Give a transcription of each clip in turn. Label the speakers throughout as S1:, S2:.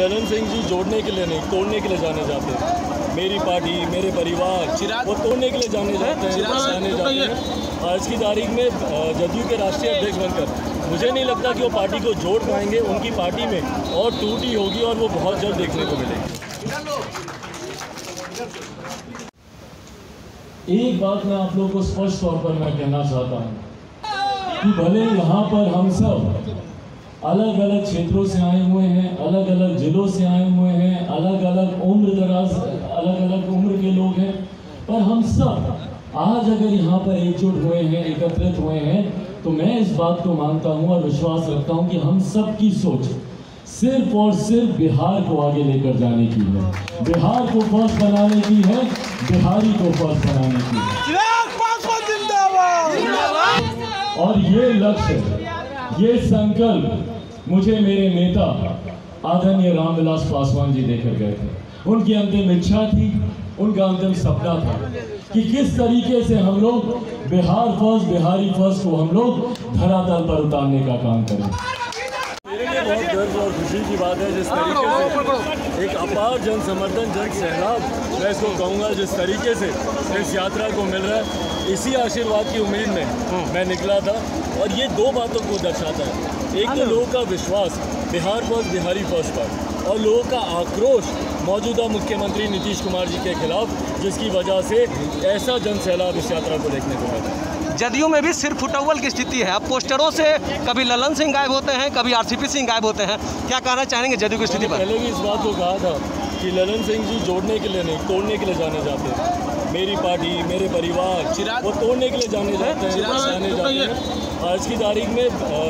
S1: ललन सिंह जी जोड़ने के लिए नहीं तोड़ने के लिए जाने जाते हैं। मेरी पार्टी मेरे परिवार वो तोड़ने के लिए जाने जाते हैं जाने जाते हैं। आज की तारीख में जदयू के राष्ट्रीय अध्यक्ष बनकर। मुझे नहीं लगता कि वो पार्टी को जोड़ पाएँगे उनकी पार्टी में और टूटी होगी और वो बहुत जल्द देखने को मिलेगी। एक बात मैं आप लोगों को स्पष्ट तौर पर मैं कहना चाहता हूँ कि भले यहाँ पर हम सब अलग अलग क्षेत्रों से आए हुए हैं अलग अलग जिलों से आए हुए हैं अलग अलग उम्र दराज अलग अलग उम्र के लोग हैं। पर हम सब आज अगर यहाँ पर एकजुट हुए हैं एकत्रित हुए हैं तो मैं इस बात को मानता हूँ और विश्वास रखता हूँ कि हम सब की सोच सिर्फ़ और सिर्फ़ बिहार को आगे लेकर जाने की है। बिहार को फ़र्स्ट बनाने की है बिहारी को फ़र्स्ट बनाने की है। और ये लक्ष्य ये संकल्प मुझे मेरे नेता आदरणीय रामविलास पासवान जी देकर गए थे। उनकी अंतिम इच्छा थी, उनका अंतिम सपना था कि किस तरीके से हम लोग बिहार फ़र्स्ट, बिहारी फ़र्स्ट को हम लोग धरातल पर उतारने का काम करें। मेरे लिए बहुत गर्व और खुशी की बात है, जिस तरीके से एक अपार जन समर्थन जन सैलाब, मैं इसको कहूँगा, जिस तरीके से इस यात्रा को मिल रहा है। इसी आशीर्वाद की उम्मीद में मैं निकला था और ये दो बातों को दर्शाता है। एक तो लोगों का विश्वास बिहार फ़र्स्ट बिहारी फ़र्स्ट पर और लोगों का आक्रोश मौजूदा मुख्यमंत्री नीतीश कुमार जी के खिलाफ जिसकी वजह से ऐसा जन सैलाब इस यात्रा को देखने को मिला।
S2: जदयू में भी सिर फुटअव्वल की स्थिति है। अब पोस्टरों से कभी ललन सिंह गायब होते हैं कभी आरसीपी सिंह गायब होते हैं। क्या कहना चाहेंगे जदयू की स्थिति पर?
S1: पहले भी इस बात को कहा था कि ललन सिंह जी जोड़ने के लिए नहीं तोड़ने के लिए जाने जाते हैं। मेरी पार्टी मेरे परिवार वो तोड़ने के लिए जाने जाते हैं जाने जाते हैं। आज की तारीख में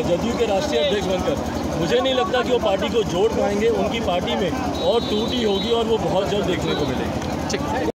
S1: जदयू के राष्ट्रीय अध्यक्ष बनकर मुझे नहीं लगता कि वो पार्टी को जोड़ पाएँगे उनकी पार्टी में और टूटी होगी और वो बहुत जल्द देखने को मिलेगी।
S2: ठीक।